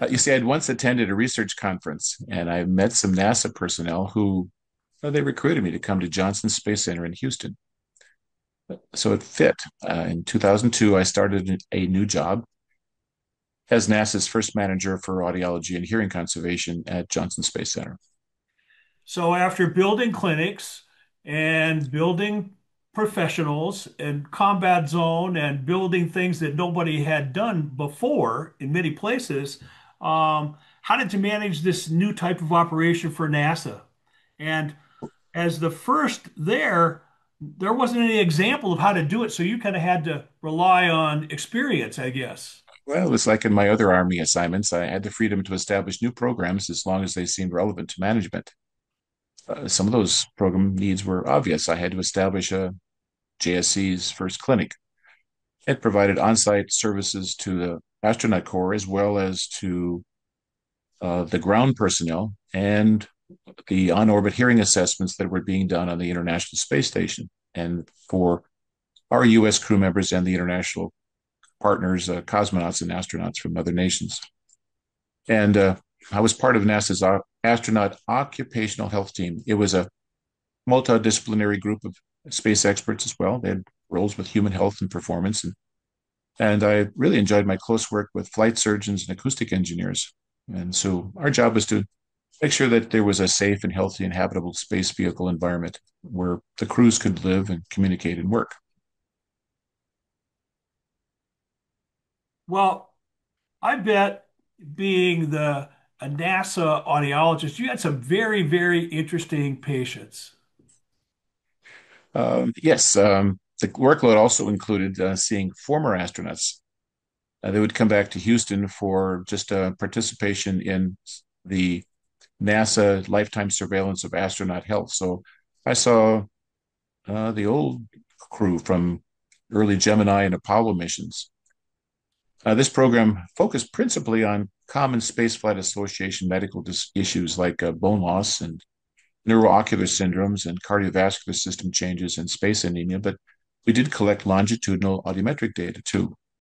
Uh, you see, I'd once attended a research conference and I met some NASA personnel who uh, they recruited me to come to Johnson Space Center in Houston. So it fit. Uh, in 2002, I started a new job as NASA's first manager for audiology and hearing conservation at Johnson Space Center. So after building clinics and building professionals and combat zone and building things that nobody had done before in many places, um, how did you manage this new type of operation for NASA? And as the first there, there wasn't any example of how to do it, so you kind of had to rely on experience, I guess. Well, it's like in my other Army assignments, I had the freedom to establish new programs as long as they seemed relevant to management. Uh, some of those program needs were obvious. I had to establish a JSC's first clinic. It provided on-site services to the astronaut corps as well as to uh, the ground personnel and the on-orbit hearing assessments that were being done on the International Space Station. And for our U.S. crew members and the international partners, uh, cosmonauts and astronauts from other nations. And uh, I was part of NASA's astronaut occupational health team. It was a multidisciplinary group of space experts as well. They had roles with human health and performance. And, and I really enjoyed my close work with flight surgeons and acoustic engineers. And so our job was to make sure that there was a safe and healthy and habitable space vehicle environment where the crews could live and communicate and work. Well, I bet being the a NASA audiologist, you had some very, very interesting patients. Um, yes, um, the workload also included uh, seeing former astronauts. Uh, they would come back to Houston for just uh, participation in the NASA lifetime surveillance of astronaut health. So I saw uh, the old crew from early Gemini and Apollo missions. Uh, this program focused principally on common spaceflight association medical issues like uh, bone loss and neuroocular syndromes and cardiovascular system changes and space anemia, but we did collect longitudinal audiometric data too.